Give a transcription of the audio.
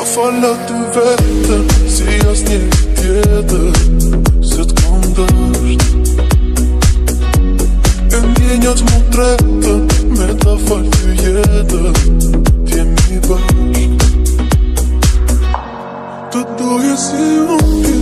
Ta falla të vetër Si as një tjetër Se të këndësht E ndjenjat mu tretën Me ta falë të jetën Tjemi bashk Të doje si unë